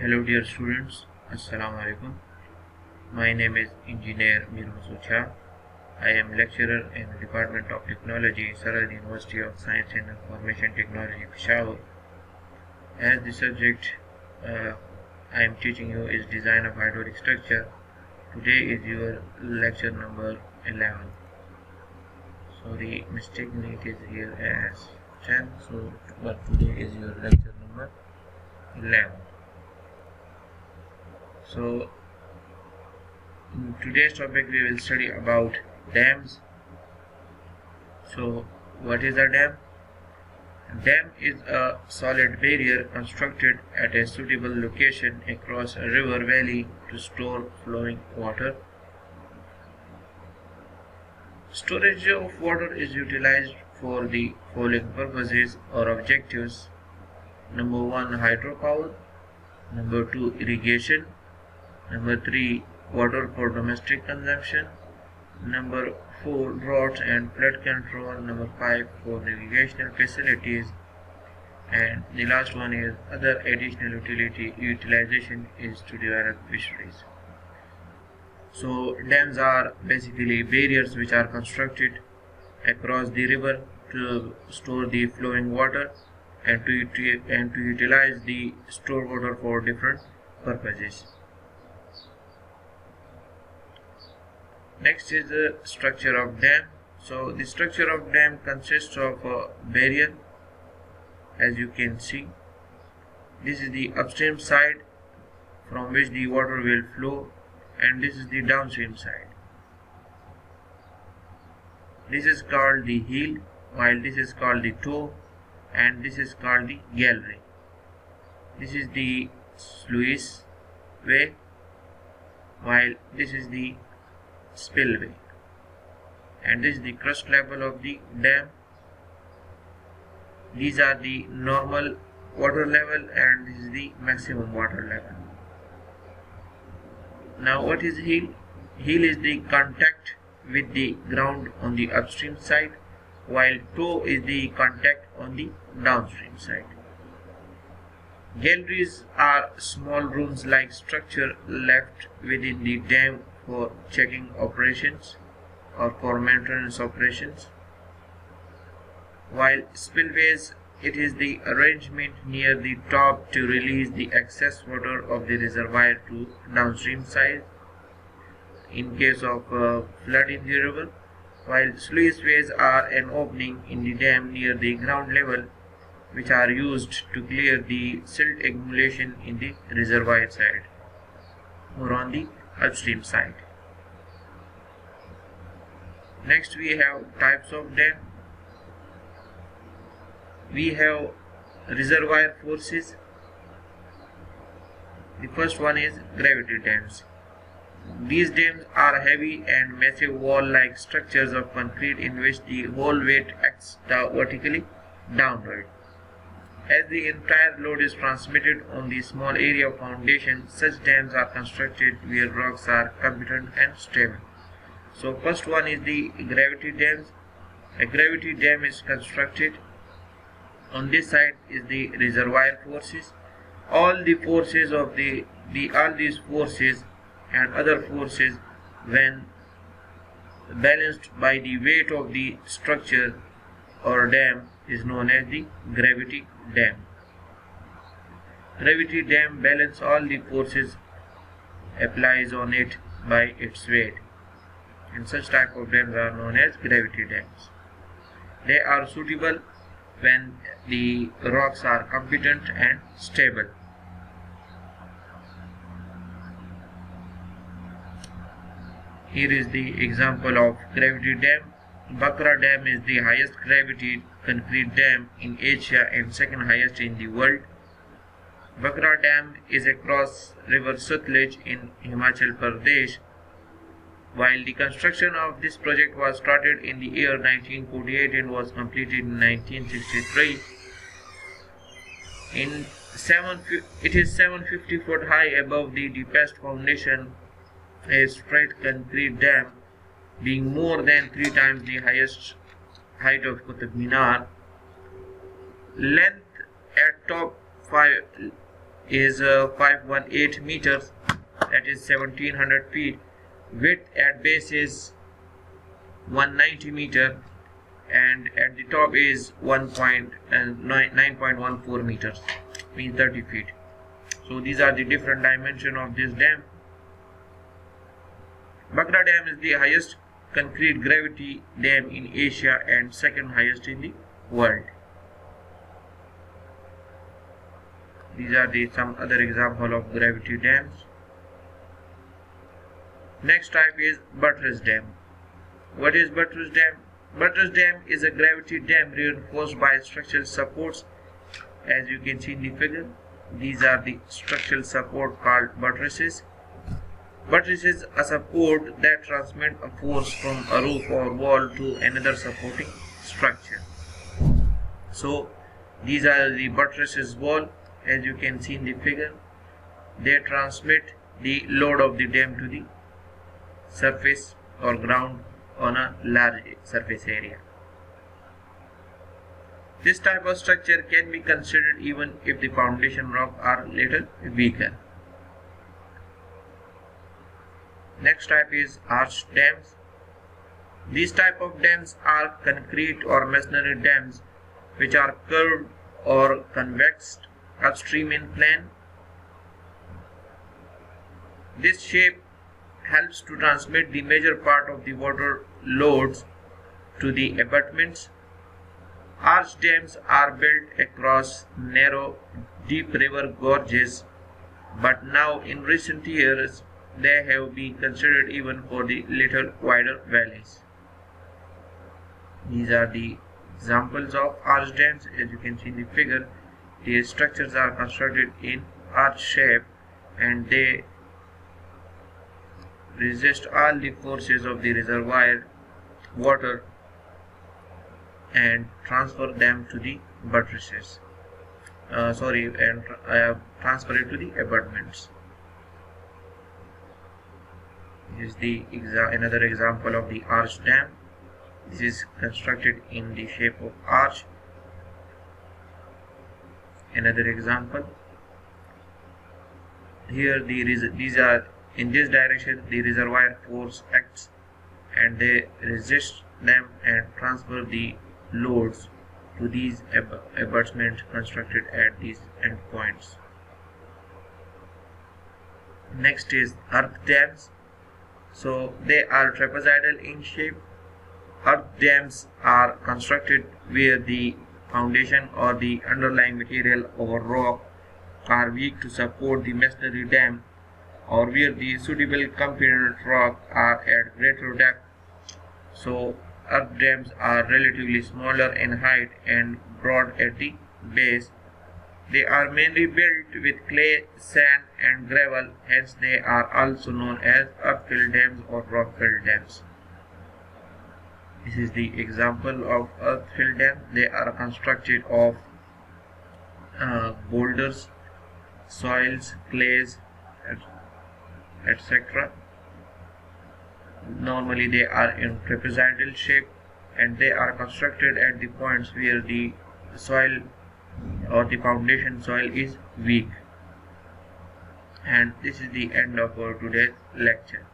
Hello dear students, Assalamu alaikum. My name is Engineer Mir Masucha. I am lecturer in the Department of Technology, Sarhad University of Science and Information Technology, Peshawar. As the subject uh, I am teaching you is design of hydraulic structure. Today is your lecture number 11. Sorry, mistakenly is here as 10. So, but today is your lecture number 11. So, in today's topic we will study about dams. So, what is a dam? Dam is a solid barrier constructed at a suitable location across a river valley to store flowing water. Storage of water is utilized for the following purposes or objectives. Number 1 hydropower, number 2 irrigation, number 3 water for domestic consumption, number 4 drought and flood control, number 5 for navigational facilities, and the last one is other additional utility utilization is to develop fisheries. So dams are basically barriers which are constructed across the river to store the flowing water and to, and to utilize the stored water for different purposes. Next is the structure of dam. So the structure of dam consists of a barrier as you can see. This is the upstream side from which the water will flow and this is the downstream side. This is called the heel while this is called the toe and this is called the gallery. This is the sluice way while this is the spillway and this is the crest level of the dam. These are the normal water level and this is the maximum water level. Now what is heel? Heel is the contact with the ground on the upstream side while toe is the contact on the downstream side. Galleries are small rooms like structure left within the dam for checking operations or for maintenance operations. While spillways it is the arrangement near the top to release the excess water of the reservoir to downstream side in case of uh, flood in the river while sluiceways are an opening in the dam near the ground level which are used to clear the silt accumulation in the reservoir side. Or on the upstream side. Next we have types of dam. We have reservoir forces. The first one is gravity dams. These dams are heavy and massive wall-like structures of concrete in which the whole weight acts vertically downward. As the entire load is transmitted on the small area of foundation, such dams are constructed where rocks are competent and stable. So first one is the gravity dams. A gravity dam is constructed. On this side is the reservoir forces. All the forces of the, the all these forces and other forces when balanced by the weight of the structure or dam is known as the gravity dam. Gravity dam balance all the forces applies on it by its weight and such type of dams are known as gravity dams. They are suitable when the rocks are competent and stable. Here is the example of gravity dam. Bhakra Dam is the highest gravity concrete dam in Asia and second highest in the world. Bhakra Dam is across river Sutlej in Himachal Pradesh. While the construction of this project was started in the year 1948 and was completed in 1963, in seven, it is 750 foot high above the deepest foundation, a straight concrete dam being more than three times the highest height of Qutub Minar. Length at top 5 is uh, 518 meters that is 1700 feet width at base is 190 meter and at the top is 1.9.14 meters means 30 feet so these are the different dimension of this dam Bhakra Dam is the highest concrete gravity dam in Asia and second highest in the world. These are the some other example of gravity dams. Next type is buttress dam. What is buttress dam? Buttress dam is a gravity dam reinforced by structural supports as you can see in the figure. These are the structural support called buttresses Buttresses a support that transmits a force from a roof or wall to another supporting structure. So these are the buttresses wall as you can see in the figure. They transmit the load of the dam to the surface or ground on a large surface area. This type of structure can be considered even if the foundation rock are little weaker. Next type is arch dams. These type of dams are concrete or masonry dams which are curved or convex upstream in plane. This shape helps to transmit the major part of the water loads to the abutments. Arch dams are built across narrow, deep river gorges, but now in recent years they have been considered even for the little wider valleys. These are the examples of arch dams. As you can see in the figure, the structures are constructed in arch shape and they resist all the forces of the reservoir water and transfer them to the buttresses. Uh, sorry, and uh, transfer it to the abutments is the exa another example of the arch dam. This is constructed in the shape of arch. Another example. Here the these are in this direction the reservoir force acts and they resist them and transfer the loads to these ab abutments constructed at these endpoints. Next is earth dams so they are trapezoidal in shape. Earth dams are constructed where the foundation or the underlying material or rock are weak to support the masonry dam or where the suitable component rock are at greater depth. So earth dams are relatively smaller in height and broad at the base they are mainly built with clay, sand and gravel, hence they are also known as earth-filled dams or rock-filled dams. This is the example of earth-filled dam. They are constructed of uh, boulders, soils, clays, etc. Normally they are in trapezoidal shape and they are constructed at the points where the soil or the foundation soil is weak. And this is the end of our today's lecture